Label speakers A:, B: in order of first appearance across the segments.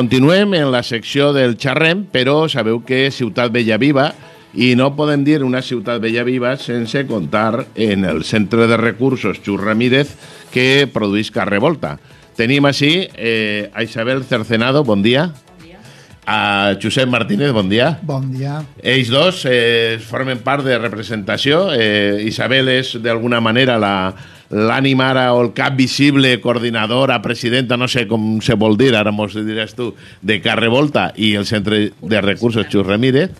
A: continuem en la secció del xerrem, però sabeu que és Ciutat Vella Viva i no podem dir una ciutat vella viva sense comptar en el Centre de Recursos Xus Ramírez que produeix Carrevolta. Tenim així eh, a Isabel Cercenado, bon dia. A Josep Martínez, bon dia.
B: Bon dia.
A: Ells dos eh, formen part de representació. Eh, Isabel és, d'alguna manera, la l'ànima ara o el cap visible, coordinadora, presidenta, no sé com se vol dir, ara mos diràs tu, de Carrevolta i el Centre de Recursos Xus Ramírez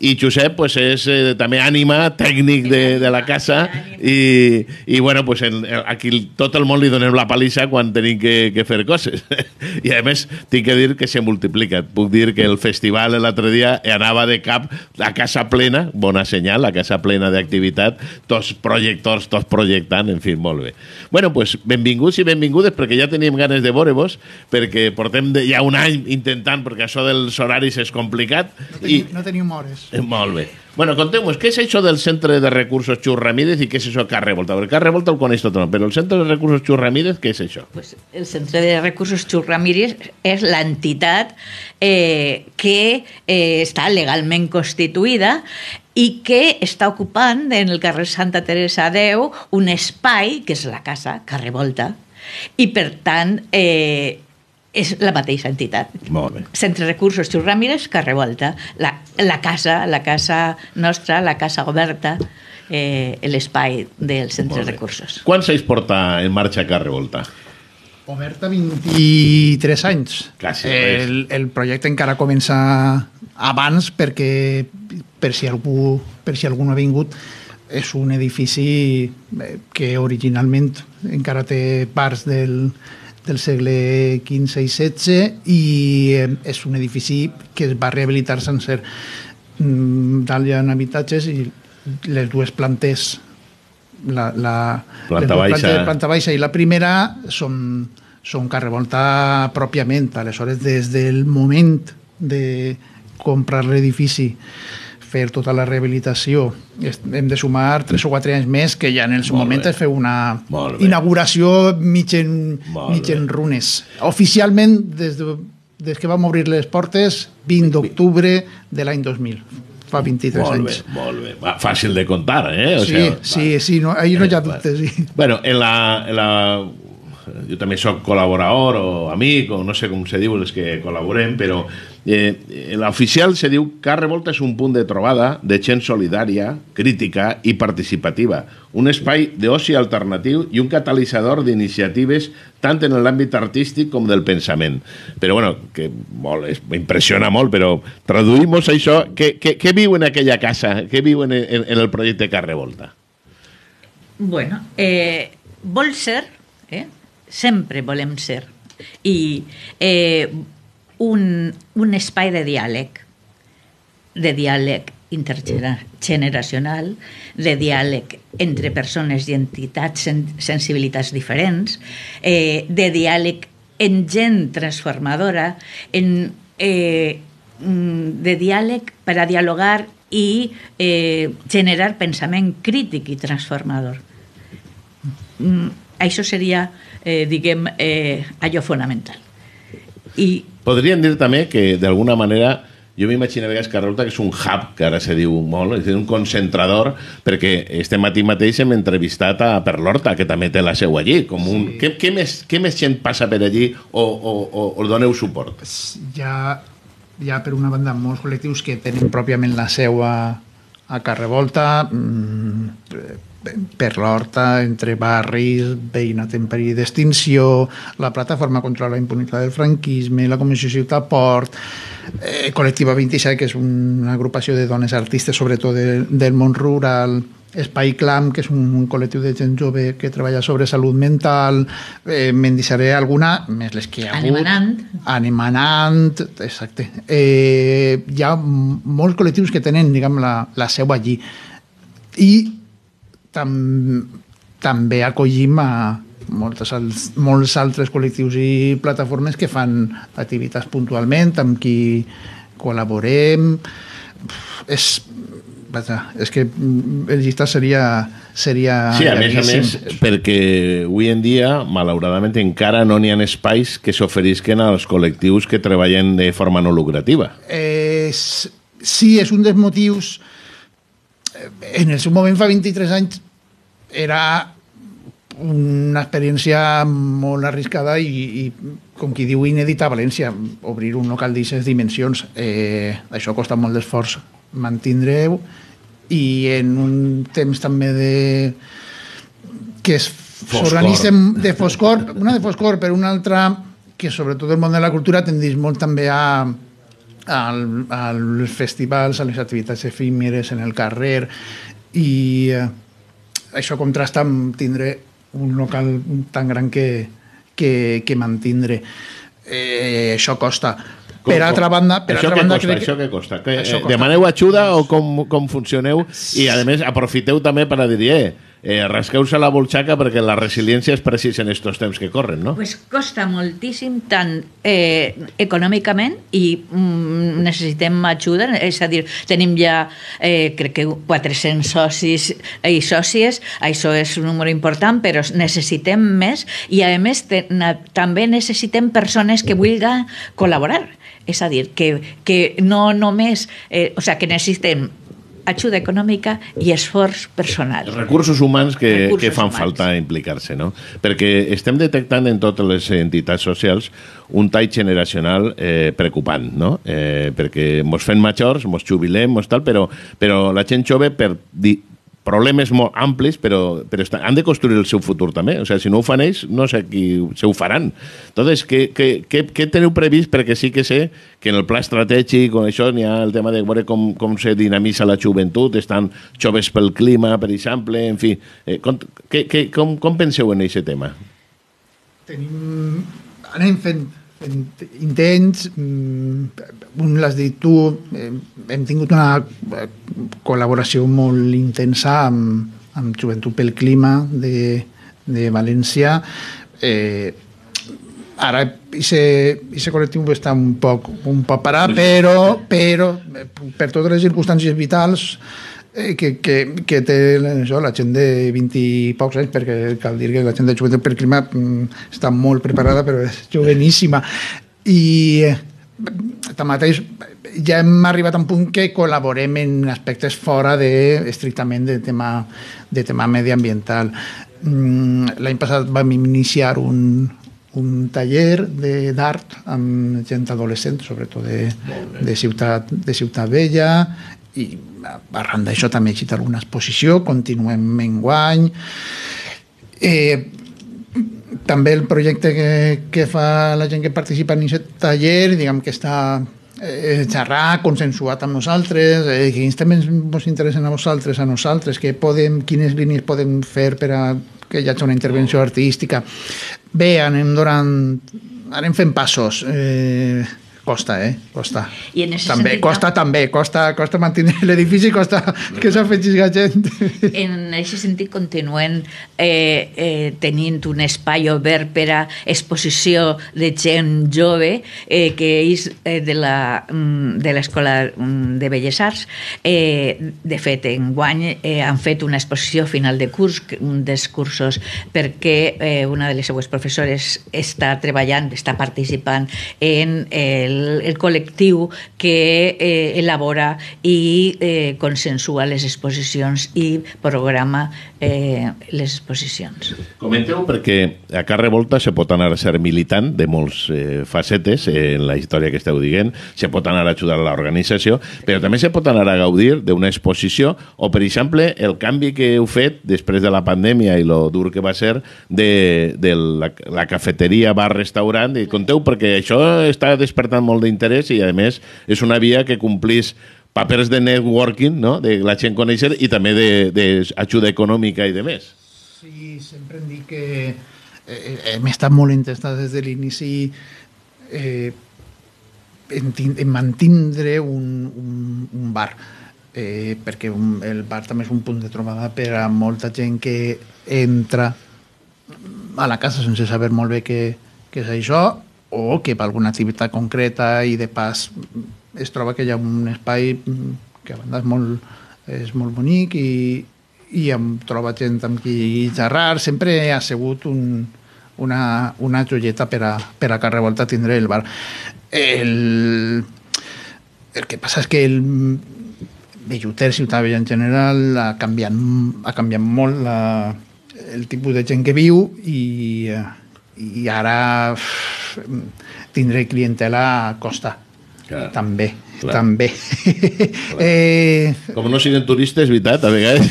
A: i Josep pues, és eh, també ànima tècnic de, de la casa i, i bueno, pues, en, aquí tot el món li donem la palissa quan tenim que, que fer coses. I a més tinc que dir que se multiplica. Puc dir que el festival l'altre dia anava de cap a casa plena bona senyal, la casa plena d'activitat tots projectors, tots projectant en fi, molt bé. Bueno, pues, benvinguts i benvingudes perquè ja teníem ganes de veure-vos perquè portem de, ja un any intentant perquè això dels horaris és complicat
B: no teni, i no tenim hores
A: Eh, molt bé. Bueno, contemos, què és això del Centre de Recursos Xus Ramírez i què és això Carre Volta? Perquè Carre Volta el coneix tothom, però el Centre de Recursos Xus Ramírez, què és això?
C: Pues el Centre de Recursos Xus Ramírez és l'entitat eh, que eh, està legalment constituïda i que està ocupant en el carrer Santa Teresa 10 un espai, que és la casa Carre Volta, i per tant eh, és la mateixa entitat.
A: Molt bé.
C: Centre Recursos Xus Ramírez, que revolta. La, la casa, la casa nostra, la casa oberta, eh, l'espai del Centre Recursos.
A: Quants anys porta en marxa Carrevolta?
B: Oberta 23 anys.
A: Quasi
B: el, el projecte encara comença abans perquè per si algú, per si algú no ha vingut és un edifici eh, que originalment encara té parts del, del segle XV i XVI i eh, és un edifici que es va rehabilitar sencer. Mm, dalt hi ha habitatges i les dues plantes la, la
A: planta, baixa.
B: Plantes, planta baixa i la primera són, són carrevolta pròpiament. Aleshores, des del moment de comprar l'edifici fer tota la rehabilitació. Hem de sumar 3 o 4 anys més que ja en el seu moment es feu una inauguració mig en, mig en runes. Oficialment, des, de, des que vam obrir les portes, 20 d'octubre de l'any 2000 fa 23
A: molt
B: anys.
A: Bé, molt bé, Va, fàcil de contar, eh?
B: O sí, sea, sí, va. sí, no, ahí no hi ha dubtes. Sí.
A: Bueno, en la, en la jo també sóc col·laborador o amic, o no sé com se diu els que col·laborem, però eh, l'oficial se diu que Revolta és un punt de trobada de gent solidària, crítica i participativa, un espai d'oci alternatiu i un catalitzador d'iniciatives tant en l'àmbit artístic com del pensament. Però, bueno, que molt, m'impressiona molt, però traduïm això. Què viu en aquella casa? Què viu en, en, en el projecte Carrevolta?
C: Bueno, eh, vol ser, eh, sempre volem ser. I eh, un, un espai de diàleg, de diàleg intergeneracional, de diàleg entre persones i entitats, sen, sensibilitats diferents, eh, de diàleg en gent transformadora, en, eh, mm, de diàleg per a dialogar i eh, generar pensament crític i transformador. Mm, això seria eh, diguem, eh, allò fonamental.
A: I... Podríem dir també que, d'alguna manera, jo m'imagino a vegades que resulta que és un hub, que ara se diu molt, és un concentrador, perquè este matí mateix hem entrevistat a Perlorta, que també té la seu allí. Com un... Sí. Què, què, més, què més gent passa per allí o, o, o, o doneu suport?
B: Hi ha, hi ha, per una banda, molts col·lectius que tenen pròpiament la seu a, a Carrevolta, mmm, per l'horta, entre barris, veïnat en perill d'extinció, la plataforma contra la impunitat del franquisme, la Comissió Ciutat Port, eh, Col·lectiva 27, que és una agrupació de dones artistes, sobretot de, del món rural, Espai Clam, que és un, un col·lectiu de gent jove que treballa sobre salut mental, eh, me'n deixaré alguna, més les que hi ha hagut.
C: Animanant.
B: Animanant, exacte. Eh, hi ha molts col·lectius que tenen, diguem, la, la seu allí. I tam, també acollim a moltes, molts altres col·lectius i plataformes que fan activitats puntualment, amb qui col·laborem. És, vaja, és que el llistat seria, seria
A: Sí, a més a més, perquè avui en dia, malauradament, encara no n'hi ha espais que s'oferisquen als col·lectius que treballen de forma no lucrativa.
B: Eh, sí, és un dels motius... eh, En el seu moment, fa 23 anys, era una experiència molt arriscada i, i com qui diu, inèdita a València. Obrir un local d'aquestes dimensions, eh, això costa molt d'esforç mantindre-ho i en un temps també de que s'organitzen de foscor, una de foscor, però una altra que sobretot el món de la cultura tendeix molt també a, al, als festivals, a les activitats efímeres en el carrer i eh, això contrasta amb tindre un local tan gran que, que, que mantindre. Eh, això costa. Per altra banda, per
A: això
B: altra banda
A: costa,
B: crec
A: això què costa? Que,
B: Això
A: eh,
B: costa.
A: demaneu ajuda o com, com funcioneu? I, a més, aprofiteu també per a dir, eh, eh rasqueu-se la bolxaca perquè la resiliència és precisa en estos temps que corren, no?
C: Pues costa moltíssim tant eh, econòmicament i mm, necessitem ajuda, és a dir, tenim ja eh, crec que 400 socis i sòcies, això és un número important, però necessitem més i a més te, na, també necessitem persones que vulguin col·laborar, és a dir, que, que no només, eh, o sea, que necessitem ajuda econòmica i esforç personal.
A: Recursos humans que,
C: Recursos
A: que fan
C: humans.
A: falta implicar-se, no? Perquè estem detectant en totes les entitats socials un tall generacional eh, preocupant, no? Eh, perquè mos fem majors, mos jubilem, mos tal, però, però la gent jove per di, problemes molt amplis, però, però han de construir el seu futur també. O sigui, si no ho fan ells, no sé qui se ho faran. Entonces, què, què, què, què teniu previst? Perquè sí que sé que en el pla estratègic, con això, n'hi ha el tema de veure com, com se dinamitza la joventut, estan joves pel clima, per exemple, en fi. Eh, com, què, què, com, com penseu en aquest tema?
B: tenim, anem fent intents, mm, un l'has dit tu, eh, hem tingut una eh, col·laboració molt intensa amb, amb Joventut pel Clima de, de València. Eh, ara aquest col·lectiu està un poc, un poc parat, però, però per totes les circumstàncies vitals que, que, que té això, la gent de 20 i pocs anys, perquè cal dir que la gent de Joventut per Clima mm, està molt preparada, però és joveníssima. I eh, tanmateix ja hem arribat a un punt que col·laborem en aspectes fora de, estrictament de tema, de tema mediambiental. Mm, L'any passat vam iniciar un, un taller de- d'art amb gent adolescent, sobretot de, de, ciutat, de Ciutat Vella, i arran d'això també he citat alguna exposició, continuem enguany. Eh, també el projecte que, que fa la gent que participa en aquest taller, diguem que està eh, xerrar, consensuat amb nosaltres, eh, quins temes ens interessen a vosaltres, a nosaltres, que podem, quines línies podem fer per a que hi hagi una intervenció artística. Bé, anem donant, anem fent passos. Eh, costa, eh? Costa.
C: I en
B: també,
C: sentit,
B: costa també, costa, costa mantenir l'edifici, costa que s'afegis la gent.
C: En aquest sentit, continuen eh, eh, tenint un espai obert per a exposició de gent jove eh, que és eh, de la- mm, de l'Escola mm, de Belles Arts. Eh, de fet, en guany eh, han fet una exposició final de curs, un dels cursos, perquè eh, una de les seues professores està treballant, està participant en el, el col·lectiu que eh, elabora i eh, consensua les exposicions i programa eh, les exposicions.
A: Comenteu perquè a Carre Volta se pot anar a ser militant de molts eh, facetes eh, en la història que esteu dient, se pot anar a ajudar a l'organització, però també se pot anar a gaudir d'una exposició o, per exemple, el canvi que heu fet després de la pandèmia i lo dur que va ser de, de la, la cafeteria bar-restaurant conteu perquè això està despertant molt d'interès i, a més, és una via que complís papers de networking, no? de la gent conèixer i també d'ajuda econòmica i de més.
B: Sí, sempre hem dit que eh, hem estat molt intestats des de l'inici eh, en, en mantindre un, un, un bar eh, perquè un, el bar també és un punt de trobada per a molta gent que entra a la casa sense saber molt bé què, què és això o que per alguna activitat concreta i de pas es troba que hi ha un espai que a banda és molt, és molt bonic i, i em troba gent amb qui xerrar. Sempre ha sigut un, una, una joieta per a, per a Carrer Volta tindre el bar. El, el que passa és que el Belluter, Ciutat Vella en general, ha canviat, ha canviat molt la, el tipus de gent que viu i, i ara uf, tindré clientela a costa.
A: Clar.
B: També,
A: Clar.
B: també. eh,
A: Com no siguin turistes, veritat, a vegades.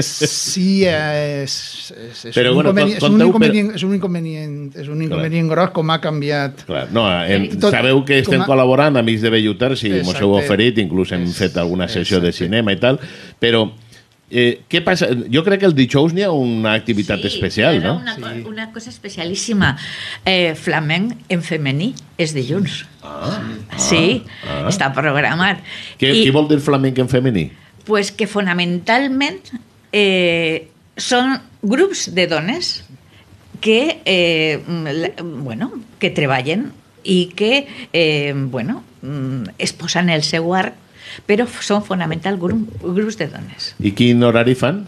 B: sí, eh, és, és, és,
A: Però,
B: un
A: bueno,
B: inconvenient, és, un
A: conteu,
B: inconvenient, és un inconvenient, és un inconvenient gros com ha canviat
A: Clar, no, en,
B: Tot-
A: sabeu que estem
B: a-
A: col·laborant, amics de Belluters, i mos
B: Exacte.
A: heu oferit, inclús hem
B: És-
A: fet alguna sessió de
B: exacte.
A: cinema i tal, però eh, què passa? Jo crec que el dijous n'hi ha una activitat especial,
C: era
A: no?
C: Una, co-
B: Sí.
C: una cosa especialíssima. Eh, flamenc en femení és dilluns.
A: Ah,
C: sí,
A: ah.
C: està programat.
A: Què,
C: I,
A: què vol dir flamenc en femení?
C: pues que fonamentalment eh, són grups de dones que, eh, bueno, que treballen i que eh, bueno, mm, es posen el seu art, però són fonamental grup, grups de dones.
A: I quin horari fan?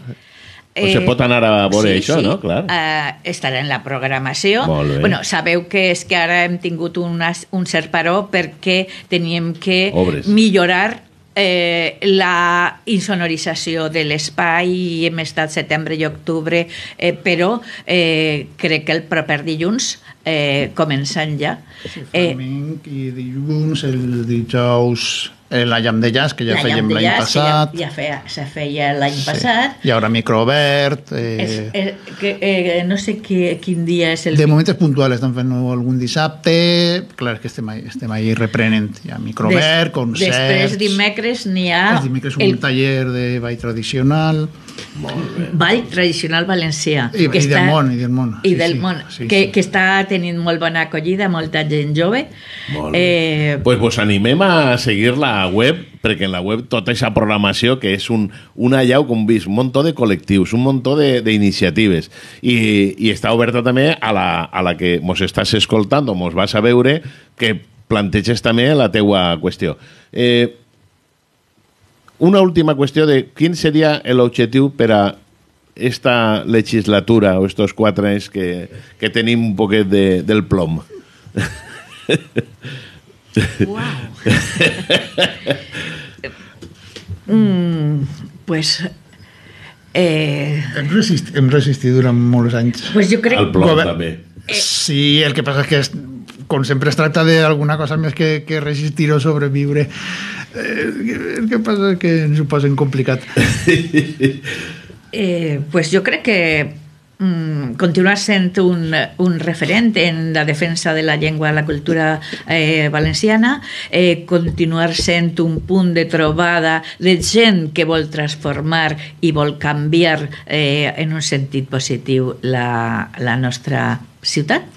A: O se pot anar a veure això, no? Clar.
C: Uh, estarà en la programació.
A: Molt bé.
C: Bueno, sabeu que és que ara hem tingut una, un cert paró perquè teníem que
A: Obres.
C: millorar eh, la insonorització de l'espai i hem estat setembre i octubre, eh, però eh, crec que el proper dilluns eh, comencen ja.
B: sí,
C: Eh,
B: i dilluns, el dijous eh, la llam de jazz, que ja
C: la
B: fèiem l'any
C: que
B: passat.
C: Ja, ja feia, se feia l'any passat.
B: Hi haurà microobert. Eh,
C: És, eh, que, eh, no sé qui, quin dia és el...
B: de moment és puntual, estan fent algun dissabte. Clar, que estem ahí, estem ahí reprenent. Hi ha microobert, concerts.
C: Després dimecres n'hi ha
B: Els dimecres un
C: el
B: taller de ball tradicional.
C: Ball tradicional valencià.
B: I- i del món, i del món.
C: I
B: Sí,
C: del
B: sí,
C: món,
B: sí,
C: que,
B: sí.
C: que està tenint molt bona acollida, molta gent jove.
A: Molt bé.
C: Eh,
A: pues vos animem a seguir la web, perquè en la web tota aquesta programació, que és un, una llau, com vist, un muntó de col·lectius, un muntó de- d'iniciatives. I, I està oberta també a la, a la que mos estàs escoltant o mos vas a veure que planteges també la teua qüestió. Eh, una última qüestió de quin seria l'objectiu per a esta legislatura o estos quatre anys que, que tenim un poquet de, del plom.
C: Uau. mm, pues, eh,
B: Hem, resist, hem resistit durant molts anys.
C: pues jo crec...
A: El plom
B: Govern-
A: també.
B: Sí, el que passa és que és, com sempre es tracta d'alguna cosa més que, que resistir o sobreviure. Eh, el que passa és que ens ho posen complicat.
C: Eh, pues jo crec que mm, continuar sent un, un referent en la defensa de la llengua i la cultura eh, valenciana, eh, continuar sent un punt de trobada de gent que vol transformar i vol canviar eh, en un sentit positiu la, la nostra ciutat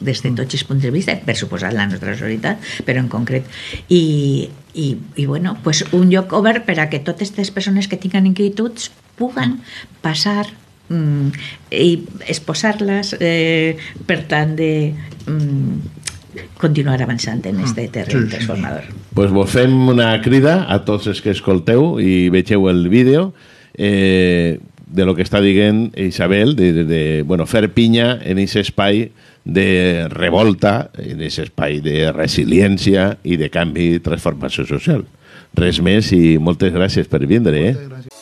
C: des de tots els punts de vista, per suposat la nostra societat, però en concret. I, i, i bueno, pues un lloc obert per a que totes aquestes persones que tinguin inquietuds puguen passar mm, i exposar-les eh, per tant de mm, continuar avançant en este terreny
B: sí, sí.
C: transformador.
A: pues vos fem una crida a tots els que escolteu i vegeu el vídeo eh, de lo que està dient Isabel, de, de, de bueno, fer pinya en aquest espai de revolta, en aquest espai de resiliència i de canvi i transformació social. Res més i moltes gràcies per vindre. Eh?
B: Gràcies.